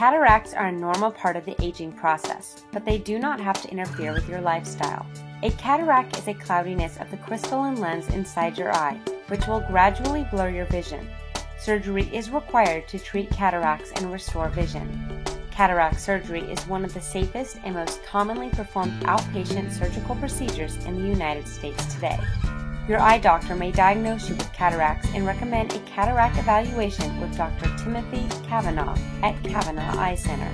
Cataracts are a normal part of the aging process, but they do not have to interfere with your lifestyle. A cataract is a cloudiness of the crystalline lens inside your eye, which will gradually blur your vision. Surgery is required to treat cataracts and restore vision. Cataract surgery is one of the safest and most commonly performed outpatient surgical procedures in the United States today. Your eye doctor may diagnose you with cataracts and recommend a cataract evaluation with Dr. Timothy Cavanaugh at Cavanaugh Eye Center.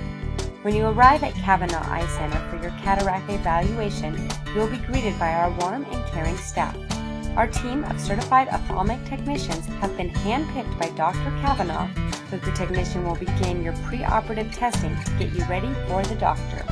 When you arrive at Cavanaugh Eye Center for your cataract evaluation, you will be greeted by our warm and caring staff. Our team of certified ophthalmic technicians have been handpicked by Dr. Cavanaugh so the technician will begin your preoperative testing to get you ready for the doctor.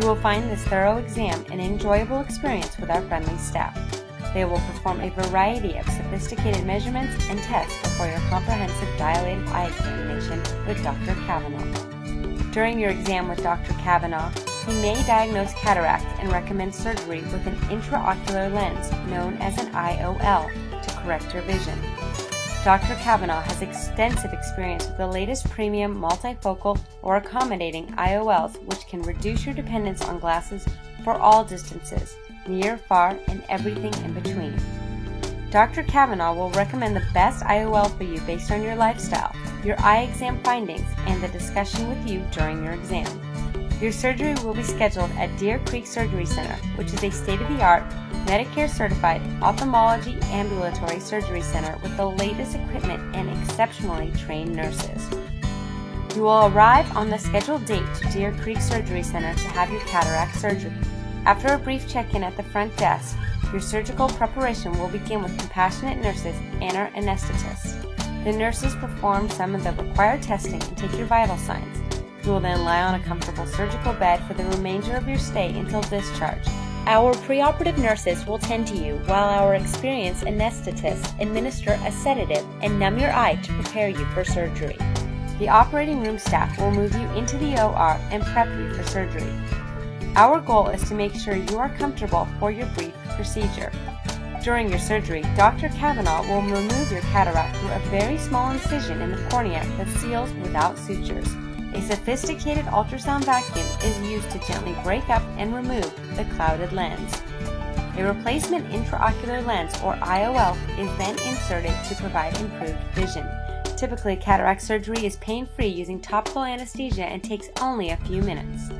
You will find this thorough exam an enjoyable experience with our friendly staff. They will perform a variety of sophisticated measurements and tests before your comprehensive dilated eye examination with Dr. Cavanaugh. During your exam with Dr. Cavanaugh, he may diagnose cataracts and recommend surgery with an intraocular lens known as an IOL to correct your vision. Dr. Cavanaugh has extensive experience with the latest premium multifocal or accommodating IOLs, which can reduce your dependence on glasses for all distances near, far, and everything in between. Dr. Cavanaugh will recommend the best IOL for you based on your lifestyle, your eye exam findings, and the discussion with you during your exam. Your surgery will be scheduled at Deer Creek Surgery Center, which is a state of the art, Medicare certified ophthalmology ambulatory surgery center with the latest equipment and exceptionally trained nurses. You will arrive on the scheduled date to Deer Creek Surgery Center to have your cataract surgery. After a brief check in at the front desk, your surgical preparation will begin with compassionate nurses and our anesthetist. The nurses perform some of the required testing and take your vital signs. You will then lie on a comfortable surgical bed for the remainder of your stay until discharge. Our preoperative nurses will tend to you while our experienced anesthetists administer a sedative and numb your eye to prepare you for surgery. The operating room staff will move you into the OR and prep you for surgery. Our goal is to make sure you are comfortable for your brief procedure. During your surgery, Dr. Cavanaugh will remove your cataract through a very small incision in the cornea that seals without sutures. A sophisticated ultrasound vacuum is used to gently break up and remove the clouded lens. A replacement intraocular lens, or IOL, is then inserted to provide improved vision. Typically, cataract surgery is pain-free using topical anesthesia and takes only a few minutes.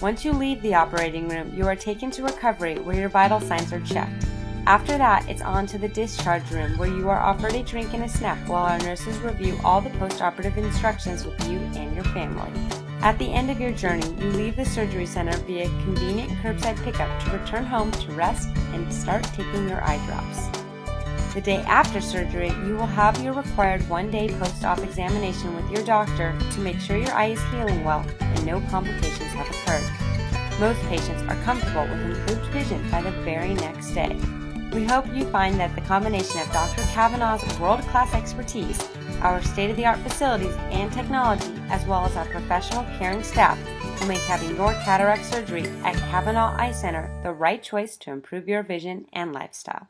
Once you leave the operating room, you are taken to recovery where your vital signs are checked. After that, it's on to the discharge room where you are offered a drink and a snack while our nurses review all the post-operative instructions with you and your family. At the end of your journey, you leave the surgery center via convenient curbside pickup to return home to rest and start taking your eye drops. The day after surgery, you will have your required one day post op examination with your doctor to make sure your eye is healing well and no complications have occurred. Most patients are comfortable with improved vision by the very next day. We hope you find that the combination of Dr. Cavanaugh's world class expertise, our state of the art facilities and technology, as well as our professional caring staff, will make having your cataract surgery at Kavanaugh Eye Center the right choice to improve your vision and lifestyle.